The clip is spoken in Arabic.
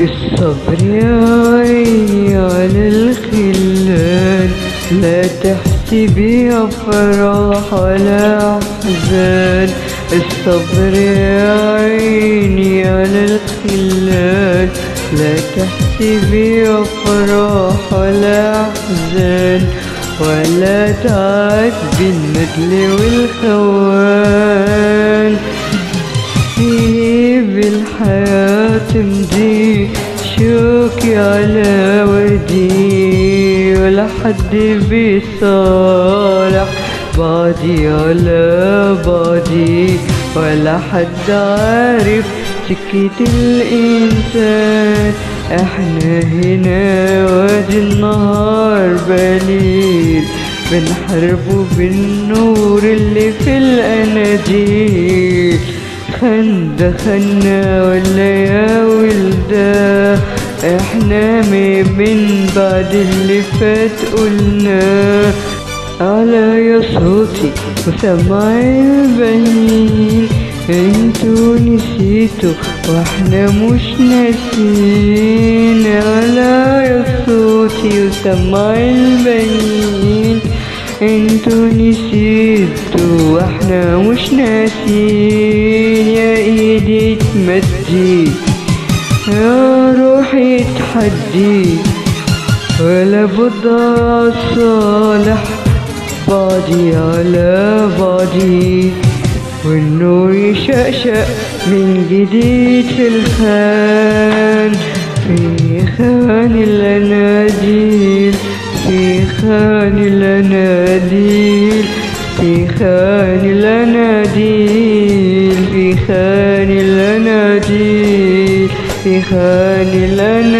الصبر يا عيني على الخلان لا تحسبي أفراح ولا أحزان. الصبر يا عيني على الخلان لا تحسبي أفراح ولا أحزان. ولا تعاتبي الندل والخوان. فيه بالحياة تمضي شوكي على وردي ولا حد بيصالح. بعدي على بعدي ولا حد عارف سكة الإنسان. إحنا هنا وادي النهار بليل بنحاربه بالنور اللي في الأناجيل خند خنا ولا يا إحنا من بعد اللي فات قلنا على يا صوتي وسمع البنين أنتوا نسيتوا وإحنا مش ناسين على يا صوتي وسمع البنين أنتوا نسيتوا وإحنا مش ناسين يا ايدي تمدي روحي تحدي ولا بضع صالح بعدي على بعدي والنور يشقشق من جديد في الخان في خان الأناديل في خان الأناديل في خان الأناديل في خان الأناديل. ीलन